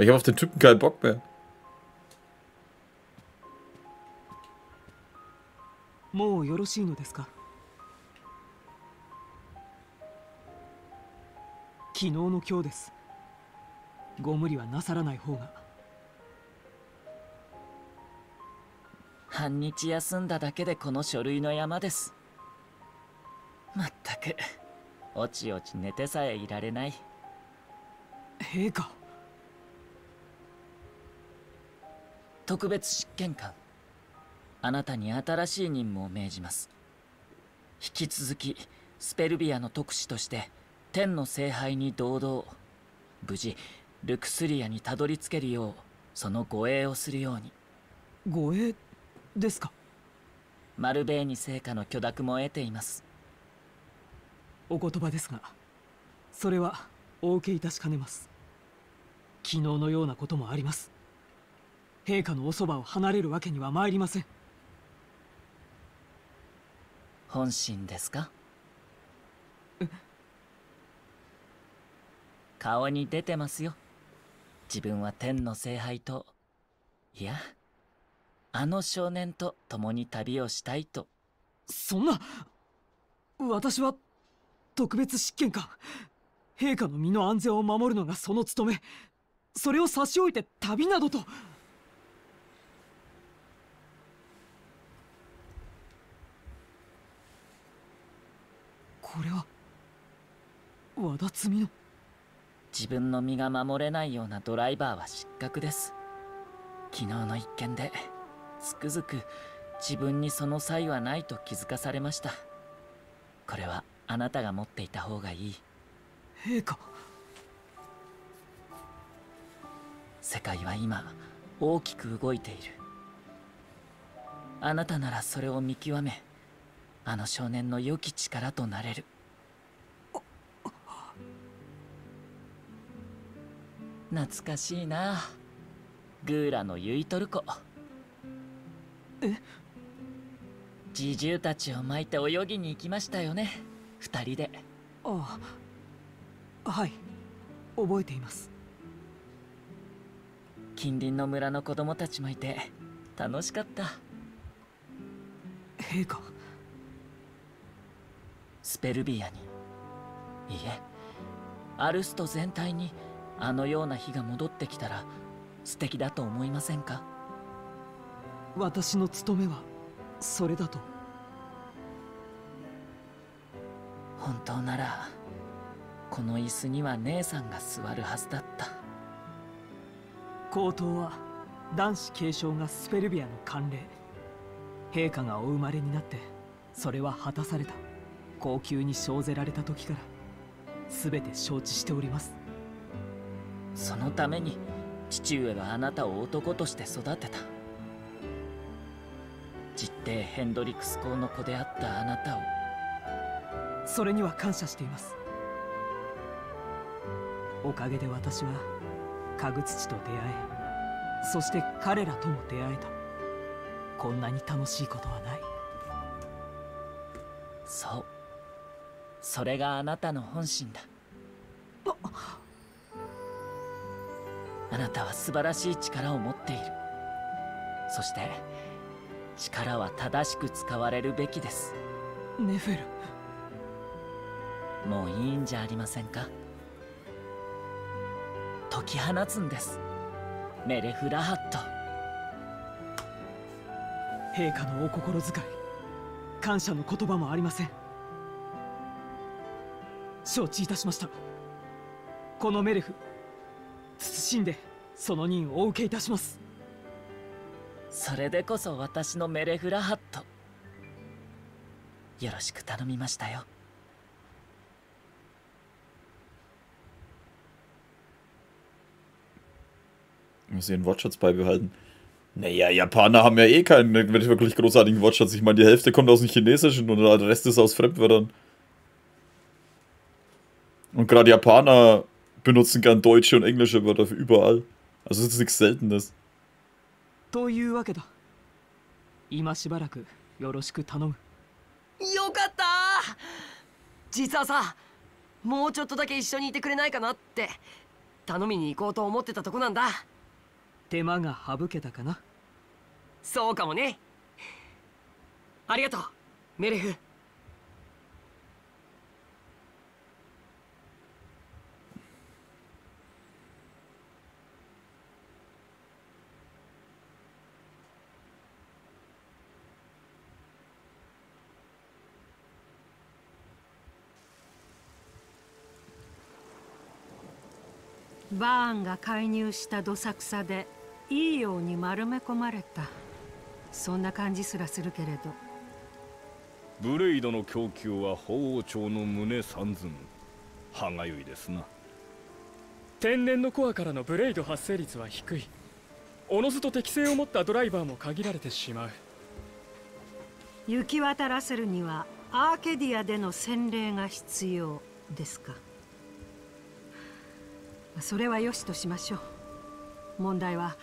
Weil ich habe auf den Typen keinen Bock mehr. もうよろしいのですか？昨日の今日です。ご無理はなさらない方が。半日休んだだけでこの書類の山です。まったくおちおち寝てさえいられない。陛下特別執権官。あなたに新しい任務を命じます。引き続きスペルビアの特使として天の聖杯に堂々無事ルクスリアにたどり着けるようその護衛をするように。護衛ですか？マルベーニ聖火の許諾も得ています。お言葉ですがそれはお受けいたしかねます。昨日のようなこともあります陛下のおそばを離れるわけには参りません。本心ですか？顔に出てますよ。自分は天の聖杯といやあの少年と共に旅をしたいと。そんな私は特別執権官陛下の身の安全を守るのがその務め。それを差し置いて旅などとこれは和田摘みの。自分の身が守れないようなドライバーは失格です。昨日の一件でつくづく自分にその際はないと気づかされました。これはあなたが持っていた方がいい。陛下。世界は今大きく動いている。あなたならそれを見極めあの少年の良き力となれる。懐かしいな。グーラのユイトルコえ？侍従たちを巻いて泳ぎに行きましたよね。二人で。ああ。はい。覚えています。近隣の村の子供たちもいて楽しかった。陛下スペルビアに。いいえアルスト全体にあのような日が戻ってきたら素敵だと思いませんか？私の務めはそれだと。本当ならこの椅子には姉さんが座るはずだった。高等は男子継承がスペルビアの慣例。陛下がお生まれになってそれは果たされた高級に生ぜられた時から全て承知しております。そのために父上はあなたを男として育てた。実弟ヘンドリクス公の子であったあなたをそれには感謝しています。おかげで私は家具土と出会えそして彼らとも出会えた。こんなに楽しいことはない。そうそれがあなたの本心だ。あ。なたは素晴らしい力を持っている。そして力は正しく使われるべきです。ネフェル。もういいんじゃありませんか？解き放つんです。メレフラハット。陛下のお心遣い。感謝の言葉もありません承知いたしましたこのメレフ謹んでその任をお受けいたしますそれでこそ私のメレフラハットよろしく頼みましたよ Muss ihren Wortschatz beibehalten. Naja, Japaner haben ja eh keinen wirklich großartigen Wortschatz. Ich meine, die Hälfte kommt aus dem Chinesischen und der Rest ist aus Fremdwörtern. Und gerade Japaner benutzen gern deutsche und englische Wörter für überall. Also es ist nichts Seltenes. というわけだ今しばらくよろしく頼むよかった実はさもうちょっとだけ一緒にいてくれないかなって頼みに行こうと思ってたとこなんだ手間が省けたかなそうかもねありがとうメレフバーンが介入したどさくさでいいように丸め込まれた。そんな感じすらするけれど。ブレイドの供給は法王朝の胸三寸。歯がゆいですな。天然のコアからのブレイド発生率は低い。おのずと適性を持ったドライバーも限られてしまう。行き渡らせるにはアーケディアでの洗礼が必要ですか？それはよしとしましょう。問題は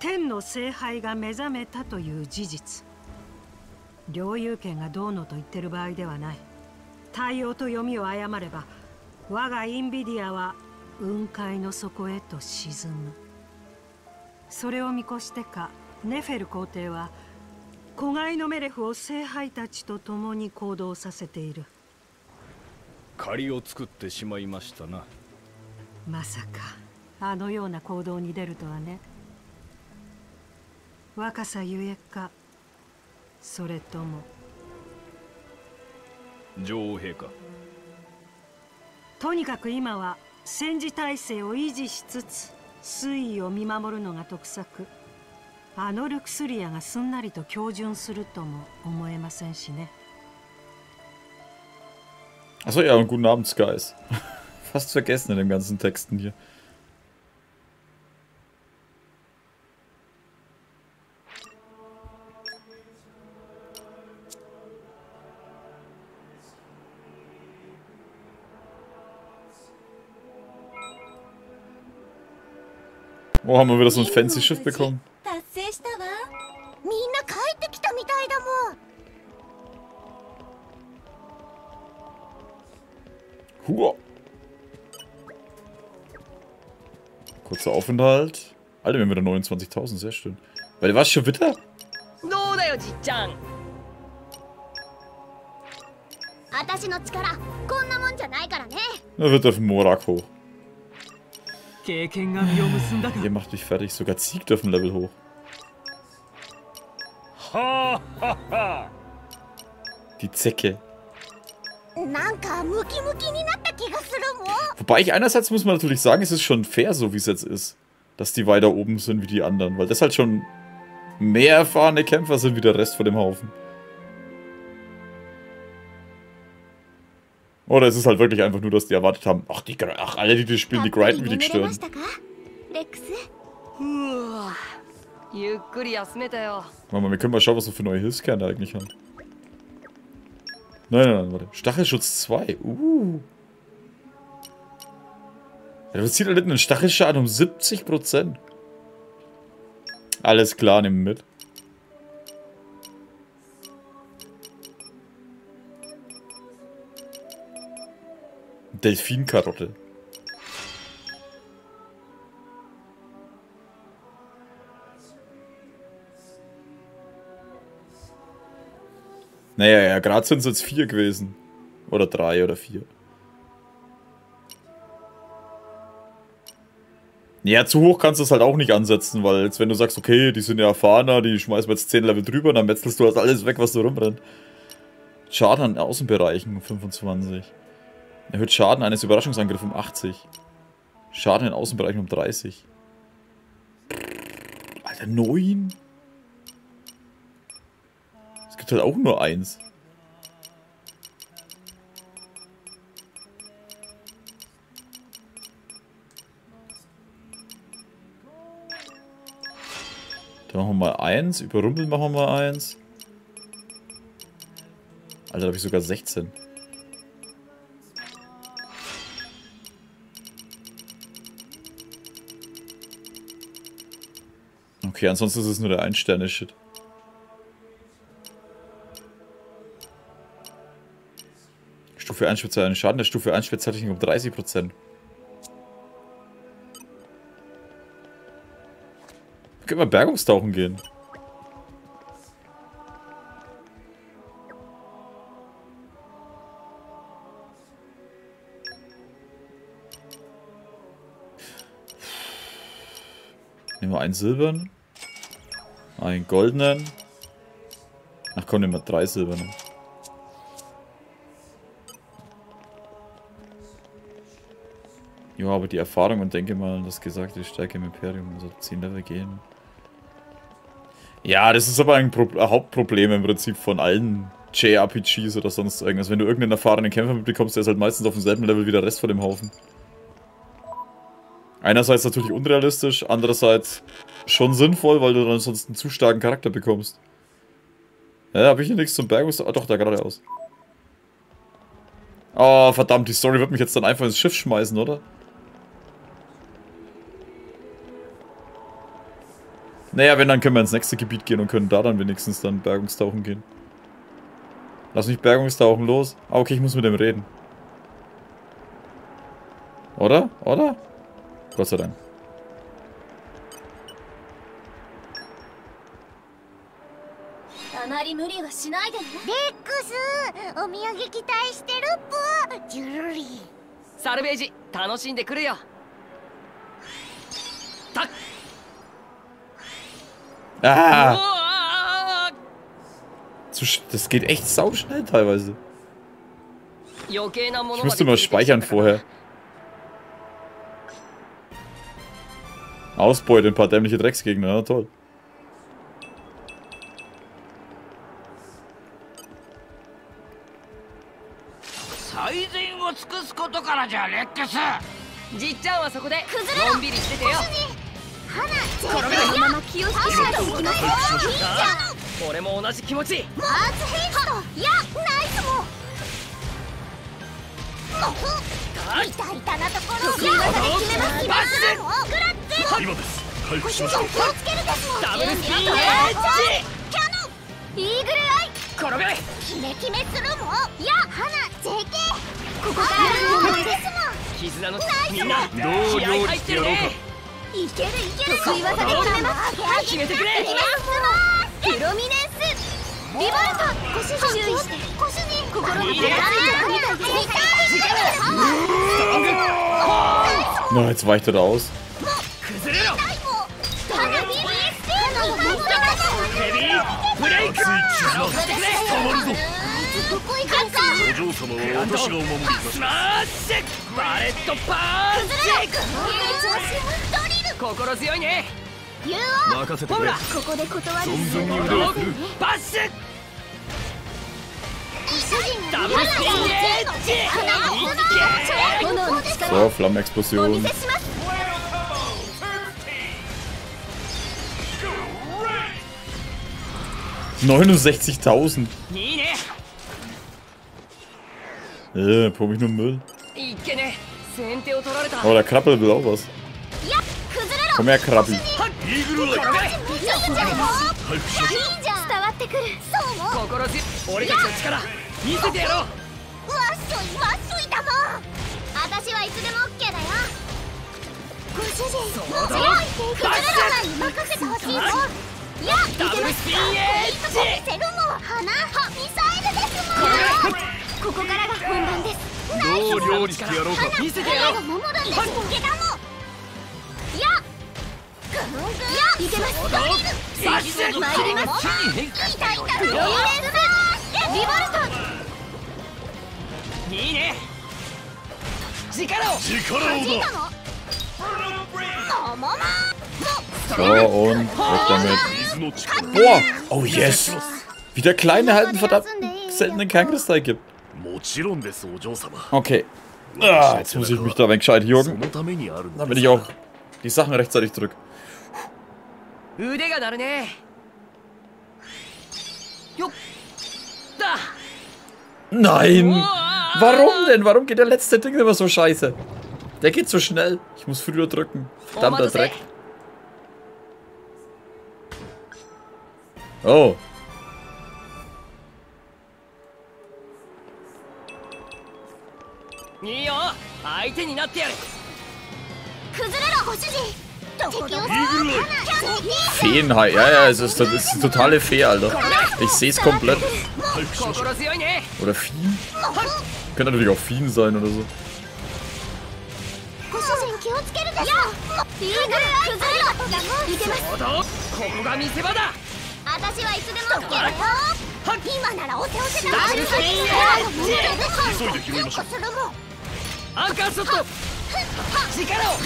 天の聖杯が目覚めたという事実。領有権がどうのと言ってる場合ではない。対応と読みを誤れば我がインビディアは雲海の底へと沈む。それを見越してかネフェル皇帝は子飼いのメレフを聖杯たちと共に行動させている。借りを作ってしまいましたな。まさか。あのような行動に出るとはね。若さゆえか。それとも。女王陛下。とにかく今は戦時体制を維持しつつ推移を見守るのが得策。あのルクスリアがすんなりと標準するとも思えませんしね。Achso, ja, und guten Abend, Skies. Fast vergessen in den ganzen Texten hier. Oh, haben wir wieder so ein fancy Schiff bekommen. Kurzer Aufenthalt. Alter, wir haben wieder 29.000, sehr schön. Weil, was, schon wieder? どうだよじっちゃん私の力こんなもんじゃないからね Da wird auf dem Morak hoch. 経験が実を結んだか Ihr macht mich fertig. Sogar Zieg dürfen Level hoch. はあはは Die Zecke. なんかムキムキになった気がするもん Wobei ich einerseits muss man natürlich sagen, es ist schon fair, so wie es jetzt ist, dass die weiter oben sind wie die anderen, weil das halt schon mehr erfahrene Kämpfer sind wie der Rest von dem Haufen. Oder es ist halt wirklich einfach nur, dass die erwartet haben, ach, die, ach alle, die das spielen, die grinden wie die gestirn. Warte mal, wir können mal schauen, was wir für neue Hilfskerne eigentlich haben. Nein, nein, nein, warte. Stachelschutz 2. Uh. Das zieht halt einen Stachelschaden um 70%. Alles klar, nehmen mit. Delfinkarotte. Naja, ja, gerade sind es jetzt vier gewesen. Oder drei oder vier. Ja, zu hoch kannst du es halt auch nicht ansetzen, weil jetzt, wenn du sagst, okay, die sind ja erfahrener, die schmeißen wir jetzt 10 Level drüber, dann metzelst du das alles weg, was da rumrennt. Schaden an Außenbereichen um 25. Erhöht Schaden eines Überraschungsangriffs um 80. Schaden in Außenbereichen um 30. Alter, 9? Es gibt halt auch nur eins. Machen wir mal eins. Überrumpeln machen wir mal eins. Alter, da habe ich sogar 16. Okay, ansonsten ist es nur der Ein-Sterne-Shit. Stufe 1 speziellen Schaden der Stufe 1 speziell um 30%. Können wir Bergungstauchen gehen? Nehmen wir einen silbernen. Einen goldenen. Ach komm, nehmen wir drei silberne. Ja, aber die Erfahrung und denke mal, das gesagte Stärke im Imperium, also 10 Level gehen. Ja, das ist aber ein, Pro Hauptproblem im Prinzip von allen JRPGs oder sonst irgendwas. Wenn du irgendeinen erfahrenen Kämpfer mitbekommst, der ist halt meistens auf demselben Level wie der Rest von dem Haufen. Einerseits natürlich unrealistisch, andererseits schon sinnvoll, weil du dann sonst einen zu starken Charakter bekommst. Ja, habe ich hier nichts zum Bergungs... Ah, doch, da geradeaus. Oh, verdammt, die Story wird mich jetzt dann einfach ins Schiff schmeißen, oder? Naja, wenn, dann können wir ins nächste Gebiet gehen und können da dann wenigstens dann Bergungstauchen gehen. Lass mich Bergungstauchen los. Ah, okay, ich muss mit dem reden. Oder? Oder? Gott sei Dank. あまり無理はしないでねレックスお土産期待してるっぽジュルリサルベージ楽しんでくるよたっ Ah! Das geht echt sauschnell teilweise. Ich müsste mal speichern vorher. Ausbeute ein paar dämliche Drecksgegner, na toll. よ俺も同じ気持ちマーツヘイストいやナイスもいたいたなところをやっで決めます決めますクラッ今です回復しましょう気をつけるですもんダブルスピーエッジキャノン。イーグルアイ転がキメキメするもや花 JK ここからのですもん絆のみんなどう料理してやろうかいけるいける得意技で決めます決めてくれいきますプロミネンスリボルトご主人注意してご主人心がいいねみたいです Na, jetzt weicht er da aus. 心強いね。ユーオ任せてくれ。ここで断る。存分に腕を振る。パス。ダブルスピンでエッジ So, Flammenexplosion. Neunundsechzigtausend. Äh, probier ich nur Müll. Oh, der Krabbel will auch was. 褒めク俺たちの力見せてやろうわっしょいわっしょいだも私はいつでもだよご主人ろ任せてほしいぞいやエセ花ミサイルですもんここからが本番です料理してやろうか見せてやろう守るんですだもいやいけますドリルバッシュ参りますいたいたプロミネンスリボルトいいね力を力をだ弾いたのももも So, und weg damit. 水の力 Boah! Oh, yes! Wieder kleine halten verdammten seltenen Kernkristall gibt. もちろんですお嬢様 Okay. Ah, jetzt muss ich mich da weg gescheit そ jürgen, のためにあるんです damit ich auch die Sachen rechtzeitig drück. 腕が鳴るねよっだ Nein! うわ Warum denn? Warum geht der letzte Ding immer so scheiße? Der geht so schnell. Ich muss früher drücken. Verdammter Omadase. Dreck. Oh. いいよ相手になってやる崩れろご主人 Feenhai. Ja, ja, es ist, ist totale Fee, Alter. Ich sehe es komplett. Oder Fien? Könnte natürlich auch Fien sein oder so. 力を。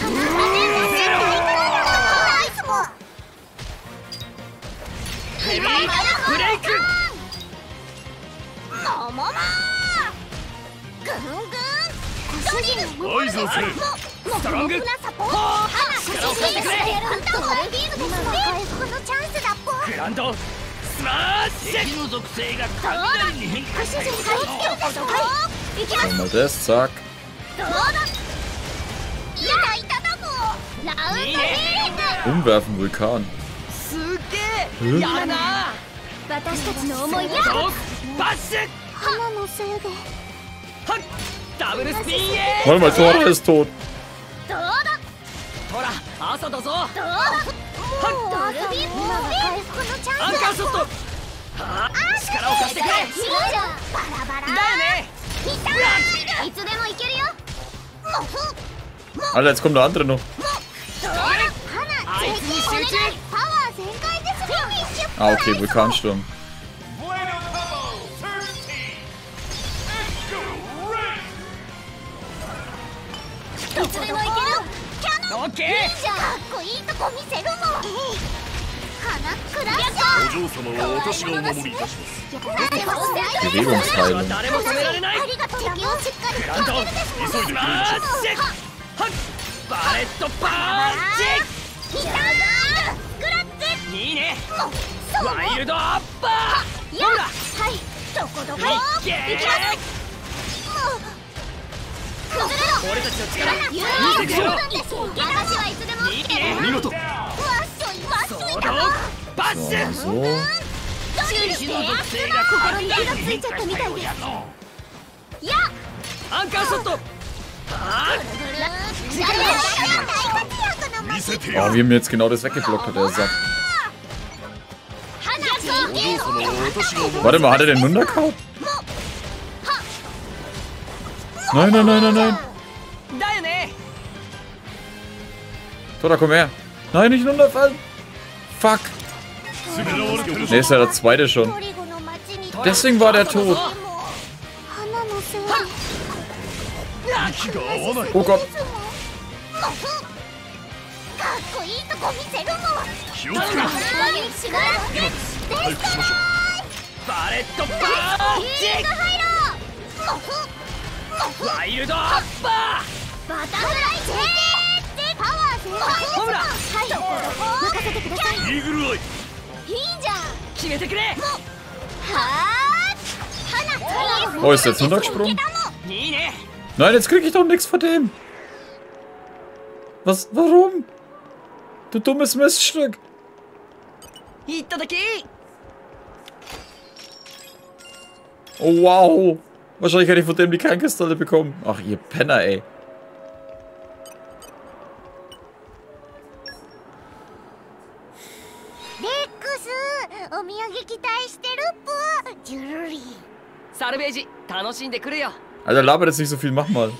感じる das, zack. どう Umwerfen Vulkan. Hm? Warte mal, Tora ist tot. Alter, jetzt kommt der andere noch. どうだ花あいつに集中パワー全開ですフィニッシュ Ah, okay, Vulkansturm. いつでもいけるキャノンオッケいいじゃんかっこいいとこ見せるもん花クラッシャーお嬢様は私がお守りいたしますでもー Bewegungsteilung. 誰も止められないありがとう敵をしっかりグランド立てるですもんスマッシュはっ バレットパンひたースクラッチ。チいいねワイルドアッパーやほらはいどこどこいけ行きます。もう崩れろ俺たちの力私はいつでも見事わっしょいわっしょいだなバッシュ心に火がついちゃったみたいです。やアンカーショット Oh, wir haben jetzt genau das weggeblockt, hat er gesagt. Warte mal, hat er den Nunderkau? Nein, nein, nein, nein, nein. Toda, komm her. Nein, nicht runterfallen. Fuck. Ne, ist ja der zweite schon. Deswegen war der tot. 息が合わない。Oh ふかっこいいとこ見せるもん気をつけろ回復しましょバレットパールが入ろうもふチワイルドアッパバタフライチェーパワー全開ですもんほらはい任せてくださいうイーグルアイ。いいじゃんー決めてくれはー花 Oh, ist jetzt runtergesprungen? Nein, jetzt krieg ich doch nichts von dem. Was? Warum? Du dummes Messstück. Oh, wow. Wahrscheinlich hätte ich von dem die Krankestalle bekommen. Ach, ihr Penner, ey. Alter, laber jetzt nicht so viel, mach mal.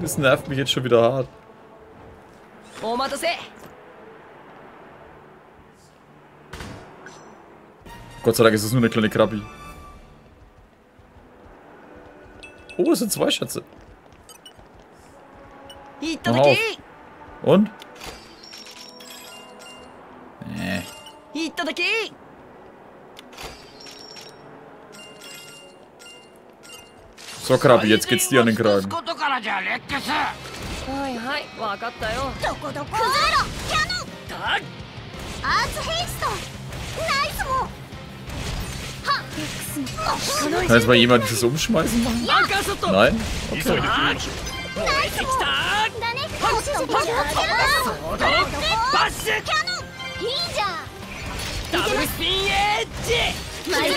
Das nervt mich jetzt schon wieder hart. Gott sei Dank ist es nur eine kleine Krabbi. Oh, es sind zwei Schätze. Und? ただき So, Krabbi, jetzt geht's dir an den 尽くす Kragen. ことからじゃレックスはいはいわかったよどこどこ崩れろキャノンたっアースヘイストナイスもんはレックスも Kann jetzt mal jemand dieses Umschmeißen machen? アンカーショット Nein? 急い ダブルスピンエッジまいい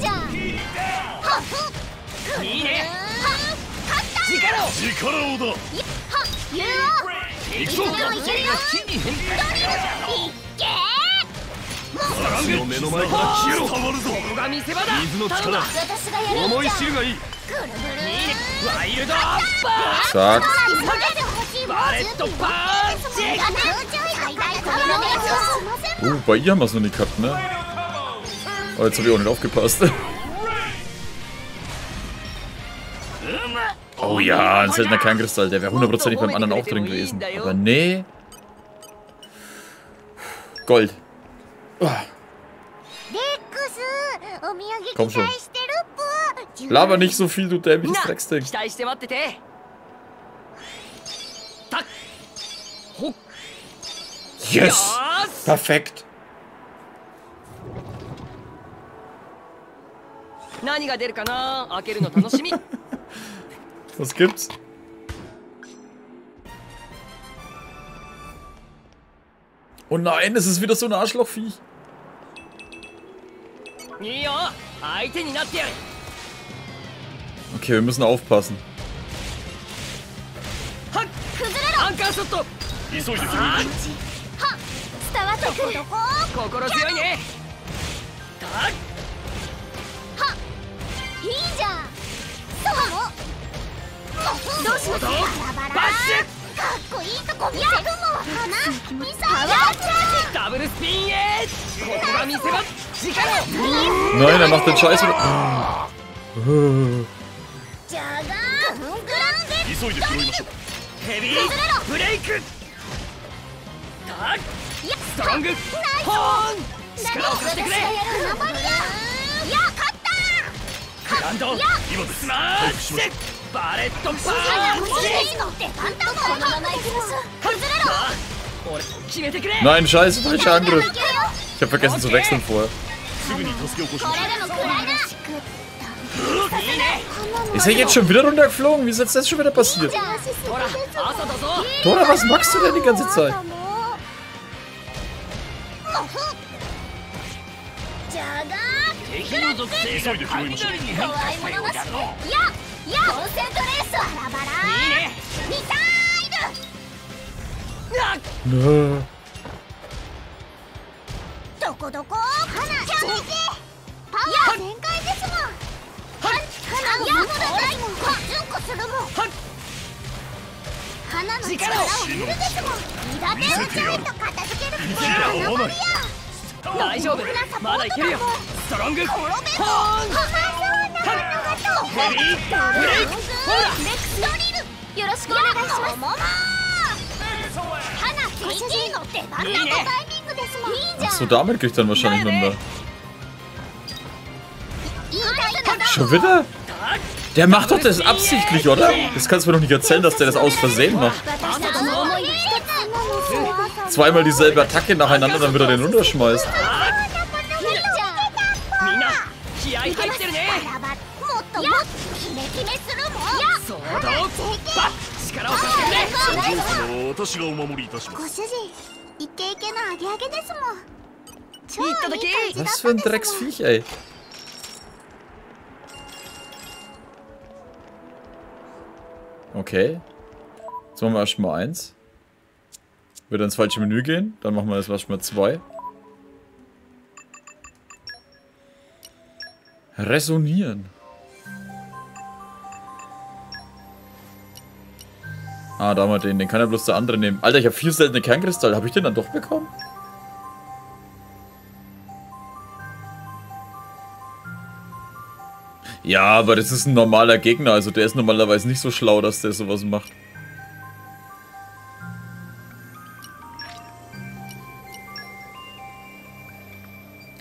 じゃんいいねはっ力を力をだはっ言うくぞドリルいーの目の前から消えろここが見せ場だ水の力思い知るがいいワイルドアッパーバレットパンチ。Oh, bei ihr haben wir es noch nicht gehabt, ne? Oh, jetzt habe ich auch nicht aufgepasst. Oh, oh ja, ein seltener Kernkristall. Der wäre hundertprozentig beim anderen auch drin gewesen. Aber nee. Gold. Komm schon. Laber nicht so viel, du dämliches Drecksding. Yes! ーし Perfekt. 何が出るかな開けるの楽しみ Was gibt's? Oh nein, es ist wieder so ein Arschlochviech. いいよ相手になってやる Okay, wir müssen aufpassen. 伝わってくる心強いね。たっ。いいじゃん。そう。どうしますバッシかっこいいとこ見せるもん花ミサパワーチャージダブルスピンエッジここが見せ er 急いで拾いましょう。ヘビー。ブレイクストロングホーン力を貸してくれ私がやる花バリアいや勝ったグランド今ですスマッシュバレットパンチの出番だもんこのまま行きます崩れろ俺決めてくれ Nein, scheiße, falscher いける Angriff. よ Ich habe vergessen zu wechseln vorher. すぐに助けを起こしこますれでも食らいな いいね Ist er jetzt schon wieder runtergeflogen? Wie ist jetzt das schon wieder passiert? じゃあアシスほら朝だぞ Dora, was machst du denn die ganze Zeit? ジャガー敵の属性が雷に変化怖いしたよものな。しやうだぞやコンセントレースバラバラい。いねミサイル Nö. どこどこ花射撃パワー全開ですもん花の魔物だい。純子するもん花の力を見るですもん苦手をちゃんと片付ける見せりゃ合わない大丈夫まだいけるよストロングホーンヘビーブレイクほらクスドリルよろしくお願いします花 CG の出番だとタイミングですもんいいじゃん so, damit kriegt er dann wahrscheinlich runter. Schon wieder? Der macht doch das absichtlich, oder? Das kannst du mir doch nicht erzählen, dass der das aus Versehen macht. Zweimal dieselbe Attacke nacheinander, dann wieder den runterschmeißt. Was für ein Drecksviech, ey. Okay. Jetzt machen wir erstmal eins. Wird ins falsche Menü gehen. Dann machen wir jetzt erstmal zwei. Resonieren. Ah, da haben wir den. Den kann ja bloß der andere nehmen. Alter, ich habe vier seltene Kernkristalle. Habe ich den dann doch bekommen? Ja, aber das ist ein normaler Gegner. Also der ist normalerweise nicht so schlau, dass der sowas macht.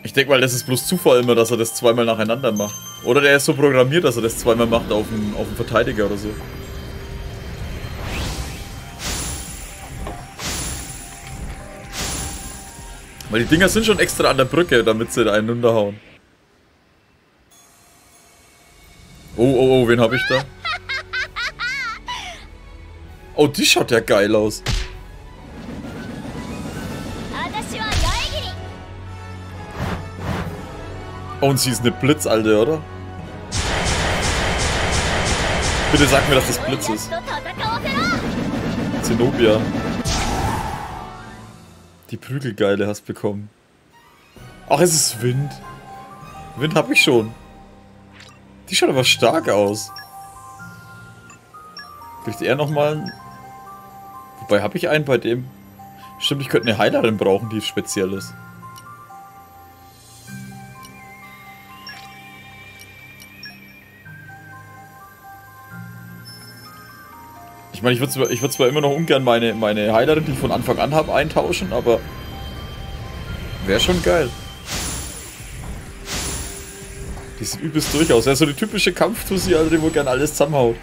Ich denke mal, das ist bloß Zufall immer, dass er das zweimal nacheinander macht. Oder der ist so programmiert, dass er das zweimal macht auf einen, auf Verteidiger oder so. Weil die Dinger sind schon extra an der Brücke, damit sie da einen runterhauen. Oh, oh, oh, wen habe ich da? Oh, die schaut ja geil aus. Oh, und sie ist eine Blitzalte, oder? Bitte sag mir, dass das Blitz ist. Zenobia. Die Prügelgeile hast bekommen. Ach, es ist Wind. Wind hab ich schon. Die schaut aber stark aus. Kriegt er nochmal. Wobei, habe ich einen bei dem? Stimmt, ich könnte eine Heilerin brauchen, die speziell ist. Ich meine, ich würde zwar, würd zwar immer noch ungern meine, meine Heilerin, die ich von Anfang an habe, eintauschen, aber wäre schon geil. Die sieht übelst durchaus. Ja, so eine typische Kampftussi, also die wohl gern alles zusammenhaut.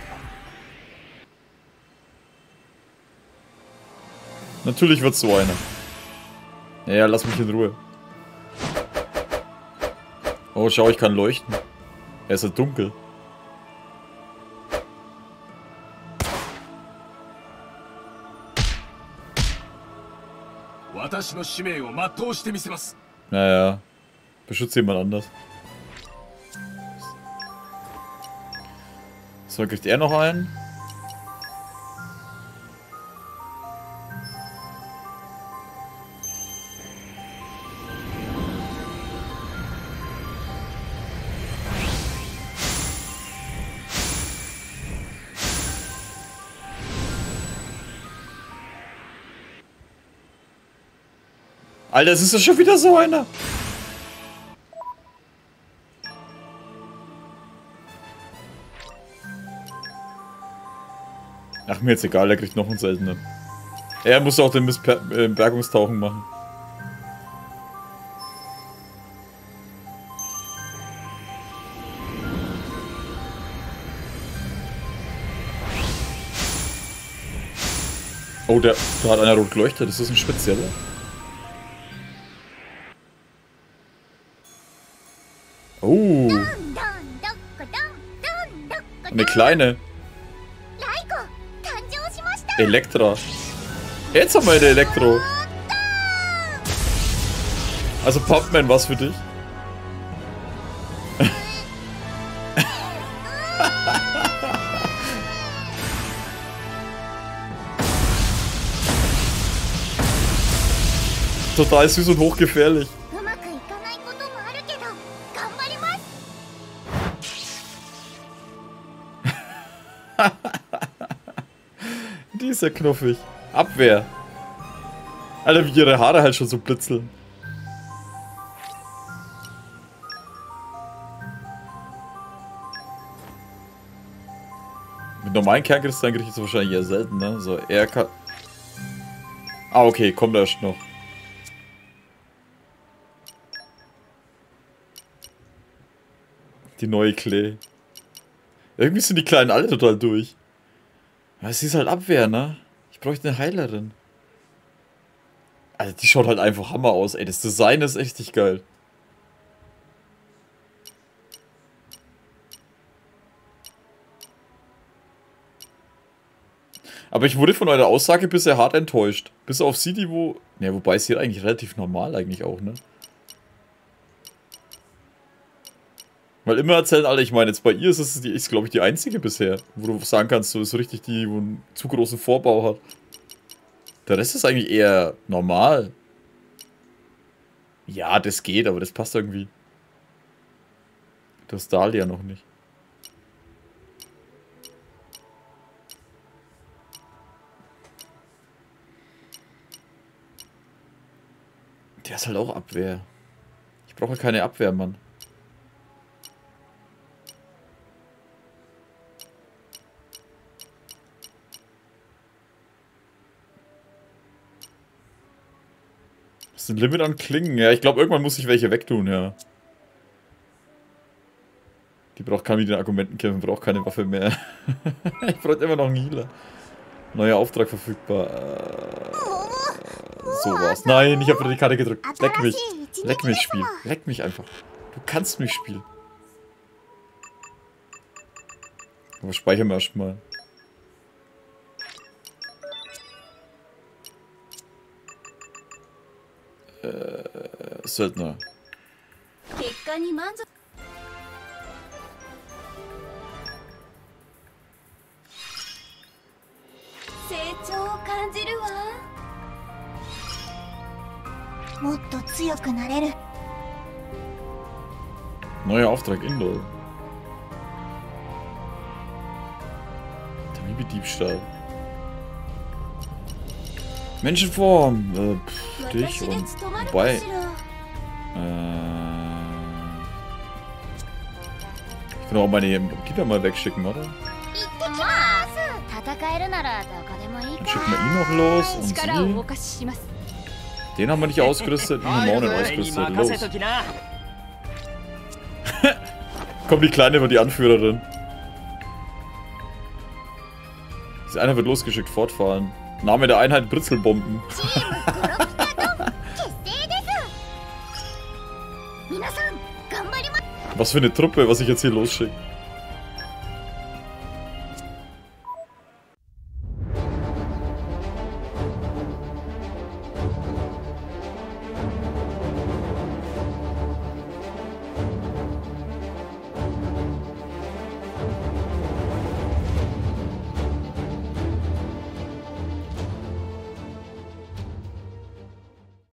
Natürlich wird so einer. Naja, lass mich in Ruhe. Oh, schau, ich kann leuchten. Er ist ja dunkel. Naja, beschütze jemand anders. So, kriegt er noch einen? Alter, es ist ja schon wieder so einer. Ach, mir jetzt egal, er kriegt noch einen seltenen. Er muss auch den äh, Bergungstauchen machen. Oh, der, da hat einer rot geleuchtet. Das ist ein spezieller. Oh. Eine kleine. Elektra. Jetzt haben wir eine Elektro. Also Pumpman, was für dich? Total süß und hochgefährlich. Ist ja knuffig. Abwehr. Alter, wie ihre Haare halt schon so blitzeln. Mit normalen Kernkristallen kriege ich das wahrscheinlich eher selten, ne? So, er kann... Ah, okay, kommt erst noch. Die neue Klee. Irgendwie sind die Kleinen alle total durch. Ja, sie ist halt Abwehr, ne? Ich bräuchte eine Heilerin. Also, die schaut halt einfach Hammer aus, ey. Das Design ist echt nicht geil. Aber ich wurde von eurer Aussage bisher hart enttäuscht. Bis auf sie, die wo... Ja, wobei ist hier eigentlich relativ normal eigentlich auch, ne? Weil immer erzählen alle, ich meine, jetzt bei ihr ist es, ist glaube ich, die einzige bisher, wo du sagen kannst, so ist richtig die, wo einen zu großen Vorbau hat. Der Rest ist eigentlich eher normal. Ja, das geht, aber das passt irgendwie. Das Dahlia noch nicht. Der ist halt auch Abwehr. Ich brauche keine Abwehr, Mann. Ein Limit an Klingen. Ja, ich glaube, irgendwann muss ich welche wegtun, ja. Die braucht kann mit den Argumenten kämpfen, braucht keine Waffe mehr. ich brauche immer noch einen Healer. Neuer Auftrag verfügbar. Äh, sowas. Nein, ich habe die Karte gedrückt. Leck mich. Leck mich, Spiel. Leck mich einfach. Du kannst mich spielen. Aber speichern wir erstmal. Äh, Söldner. 結果に満足 成長を感じるわもっと強くなれる Neuer Auftrag Indol. Tamimi-Diebstahl. Menschenform. Äh, pff, dich und Wobei... Äh, ich kann auch meine Kita mal wegschicken, oder? Dann schicken wir ihn noch los und sie. Den haben wir nicht ausgerüstet, den haben wir nicht ausgerüstet. Los. Komm, die Kleine wird die Anführerin. Einer wird losgeschickt, fortfahren. Name der Einheit Britzelbomben. was für eine Truppe, was ich jetzt hier losschicke.